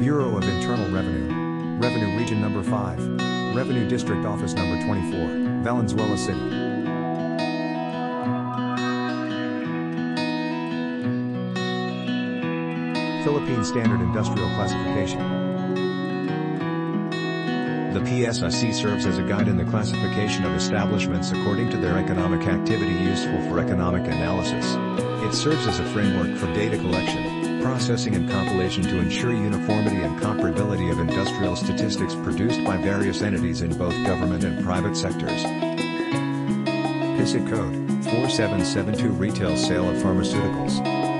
Bureau of Internal Revenue. Revenue Region Number 5. Revenue District Office Number 24, Valenzuela City. Philippine Standard Industrial Classification. The PSIC serves as a guide in the classification of establishments according to their economic activity useful for economic analysis. It serves as a framework for data collection, processing and compilation to ensure uniformity and comparability of industrial statistics produced by various entities in both government and private sectors. PSIC code 4772 Retail sale of pharmaceuticals.